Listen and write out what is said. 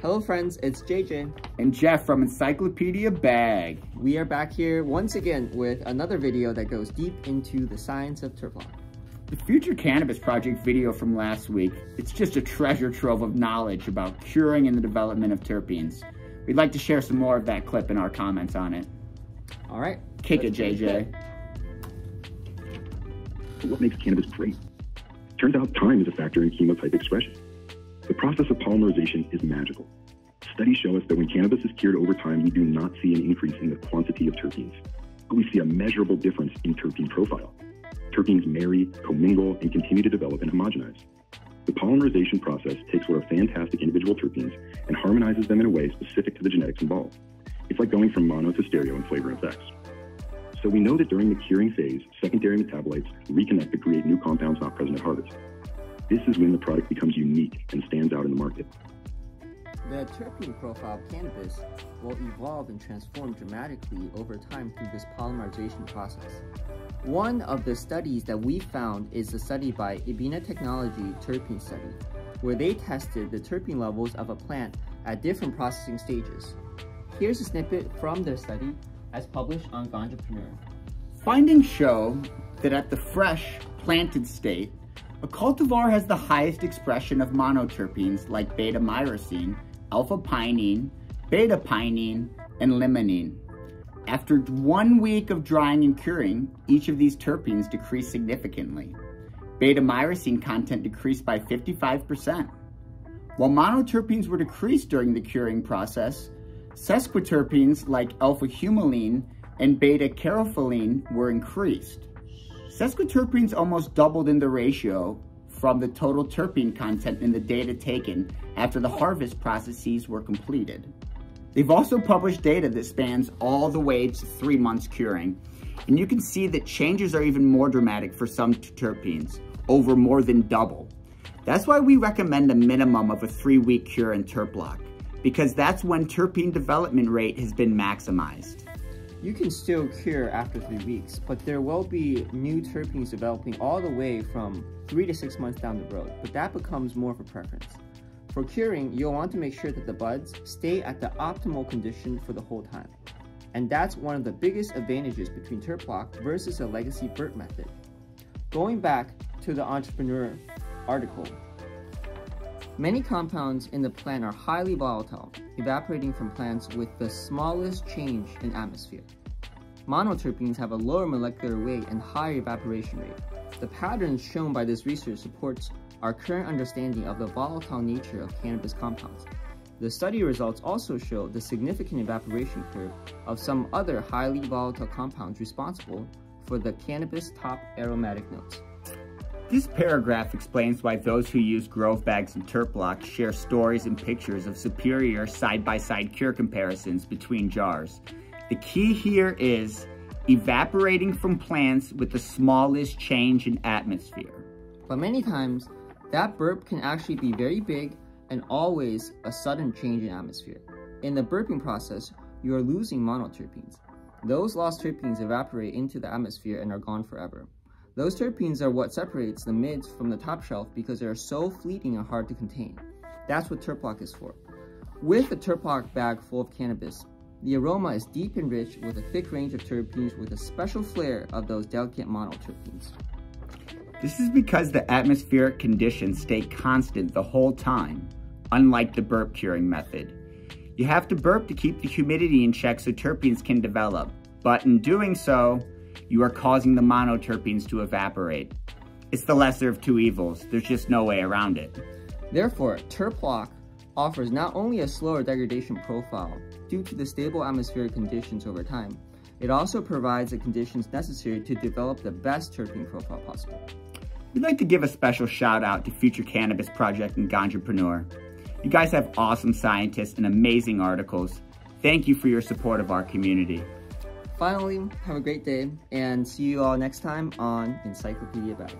Hello friends, it's JJ. And Jeff from Encyclopedia Bag. We are back here once again with another video that goes deep into the science of TerpLoc. The Future Cannabis Project video from last week, it's just a treasure trove of knowledge about curing and the development of terpenes. We'd like to share some more of that clip in our comments on it. All right. Kick it, JJ. What makes cannabis great? Turns out time is a factor in chemotype expression. The process of polymerization is magical. Studies show us that when cannabis is cured over time, we do not see an increase in the quantity of terpenes, but we see a measurable difference in terpene profile. Terpenes marry, commingle, and continue to develop and homogenize. The polymerization process takes what are fantastic individual terpenes and harmonizes them in a way specific to the genetics involved. It's like going from mono to stereo in flavor effects. So we know that during the curing phase, secondary metabolites reconnect to create new compounds not present at harvest. This is when the product becomes unique and stands out in the market. The terpene profile of cannabis will evolve and transform dramatically over time through this polymerization process. One of the studies that we found is a study by Ibina Technology Terpene Study, where they tested the terpene levels of a plant at different processing stages. Here's a snippet from their study as published on Ganjapreneur. Findings show that at the fresh, planted state, a cultivar has the highest expression of monoterpenes like beta-myrcene, alpha-pinene, beta-pinene, and limonene. After one week of drying and curing, each of these terpenes decreased significantly. Beta-myrcene content decreased by 55%. While monoterpenes were decreased during the curing process, sesquiterpenes like alpha-humulene and beta-caryophyllene were increased. Sesquiterpenes almost doubled in the ratio from the total terpene content in the data taken after the harvest processes were completed. They've also published data that spans all the way to three months curing, and you can see that changes are even more dramatic for some terpenes, over more than double. That's why we recommend a minimum of a three-week cure in TerpLoc, because that's when terpene development rate has been maximized. You can still cure after three weeks, but there will be new terpenes developing all the way from three to six months down the road, but that becomes more of a preference. For curing, you'll want to make sure that the buds stay at the optimal condition for the whole time. And that's one of the biggest advantages between TerpLoc versus a legacy burp method. Going back to the Ganjapreneur article, Many compounds in the plant are highly volatile, evaporating from plants with the smallest change in atmosphere. Monoterpenes have a lower molecular weight and higher evaporation rate. The patterns shown by this research supports our current understanding of the volatile nature of cannabis compounds. The study results also show the significant evaporation curve of some other highly volatile compounds responsible for the cannabis top aromatic notes. This paragraph explains why those who use Grove bags and TerpLoc share stories and pictures of superior side-by-side -side cure comparisons between jars. The key here is evaporating from plants with the smallest change in atmosphere. But many times, that burp can actually be very big and always a sudden change in atmosphere. In the burping process, you are losing monoterpenes. Those lost terpenes evaporate into the atmosphere and are gone forever. Those terpenes are what separates the mids from the top shelf because they are so fleeting and hard to contain. That's what TerpLoc is for. With a TerpLoc bag full of cannabis, the aroma is deep and rich with a thick range of terpenes with a special flair of those delicate monoterpenes. This is because the atmospheric conditions stay constant the whole time, unlike the burp curing method. You have to burp to keep the humidity in check so terpenes can develop, but in doing so, you are causing the monoterpenes to evaporate. It's the lesser of two evils. There's just no way around it. Therefore, TerpLoc offers not only a slower degradation profile due to the stable atmospheric conditions over time, it also provides the conditions necessary to develop the best terpene profile possible. We'd like to give a special shout out to Future Cannabis Project and Ganjapreneur. You guys have awesome scientists and amazing articles. Thank you for your support of our community. Finally, have a great day and see you all next time on Encyclopedia Bag.